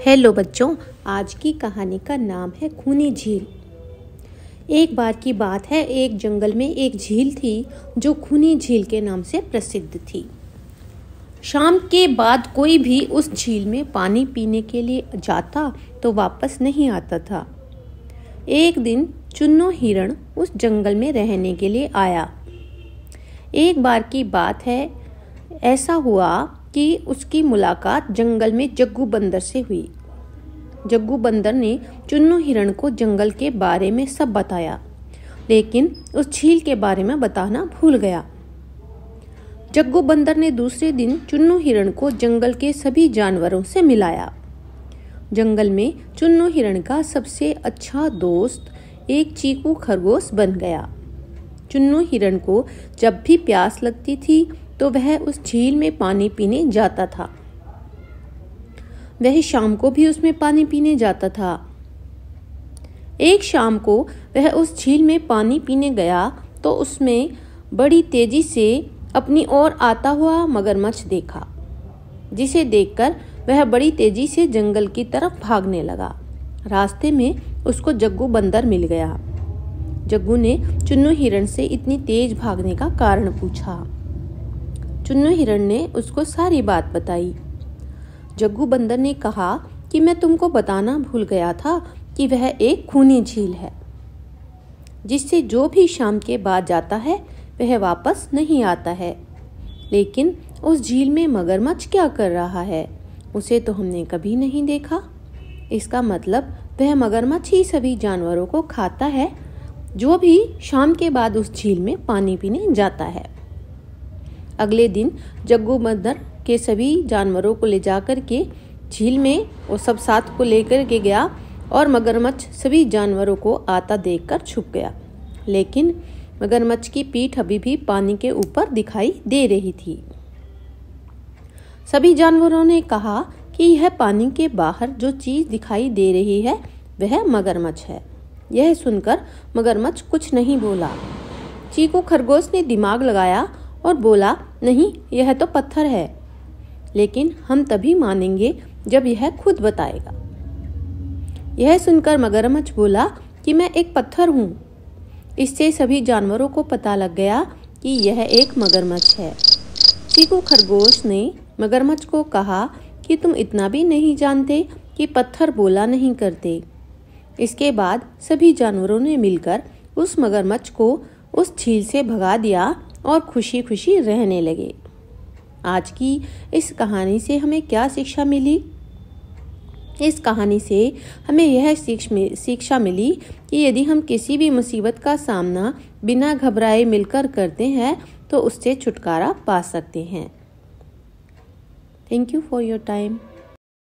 Hello बच्चों, आज की कहानी का नाम है खूनी झील। एक बार की बात है, एक जंगल में एक झील थी जो खूनी झील के नाम से प्रसिद्ध थी। शाम के बाद कोई भी उस झील में पानी पीने के लिए जाता तो वापस नहीं आता था। एक दिन चुन्नो हिरण उस जंगल में रहने के लिए आया। एक बार की बात है, ऐसा हुआ कि उसकी मुलाकात जंगल में जग्गू बंदर से हुई। जग्गू बंदर ने चुन्नू हिरण को जंगल के बारे में सब बताया, लेकिन उस झील के बारे में बताना भूल गया। जग्गू बंदर ने दूसरे दिन चुन्नू हिरण को जंगल के सभी जानवरों से मिलाया। जंगल में चुन्नू हिरण का सबसे अच्छा दोस्त एक चीकू खरगोश बन गया। चुन्नू हिरण को जब भी प्यास लगती थी तो वह उस झील में पानी पीने जाता था। वह शाम को भी उसमें पानी पीने जाता था। एक शाम को वह उस झील में पानी पीने गया तो उसमें बड़ी तेज़ी से अपनी ओर आता हुआ मगरमच्छ देखा, जिसे देखकर वह बड़ी तेज़ी से जंगल की तरफ़ भागने लगा। रास्ते में उसको जग्गू बंदर मिल गया। जग्गू ने चुन्नू हिरण से इतनी तेज भागने का कारण पूछा। चुन्नू हिरण ने उसको सारी बात बताई। जग्गू बंदर ने कहा कि मैं तुमको बताना भूल गया था कि वह एक खूनी झील है, जिससे जो भी शाम के बाद जाता है, वह वापस नहीं आता है। लेकिन उस झील में मगरमच्छ क्या कर रहा है, उसे तो हमने कभी नहीं देखा। इसका मतलब वह मगरमच्छ ही सभी जानवरों को खाता है, जो भी शाम के बाद उस झील में पानी पीने जाता है। अगले दिन जग्गू बंदर के सभी जानवरों को ले जाकर के झील में वो सब साथ को लेकर के गया और मगरमच्छ सभी जानवरों को आता देखकर छुप गया। लेकिन मगरमच्छ की पीठ अभी भी पानी के ऊपर दिखाई दे रही थी। सभी जानवरों ने कहा कि यह पानी के बाहर जो चीज़ दिखाई दे रही है, वह मगरमच्छ है। यह सुनकर मगरमच्छ कुछ नहीं बोला। चीकू खरगोश ने दिमाग लगाया और बोला नहीं, यह तो पत्थर है। लेकिन हम तभी मानेंगे जब यह खुद बताएगा। यह सुनकर मगरमच्छ बोला कि मैं एक पत्थर हूँ। इससे सभी जानवरों को पता लग गया कि यह एक मगरमच्छ है। चीकू खरगोश ने मगरमच्छ को कहा कि तुम इतना भी नहीं जानते कि पत्थर बोला नहीं करते। इसके बाद सभी जानवरों ने मिलकर उस मगरमच्छ को उस झील से भगा दिया और खुशी खुशी रहने लगे। आज की इस कहानी से हमें क्या शिक्षा मिली? इस कहानी से हमें यह शिक्षा मिली कि यदि हम किसी भी मुसीबत का सामना बिना घबराए मिलकर करते हैं तो उससे छुटकारा पा सकते हैं। Thank you for your time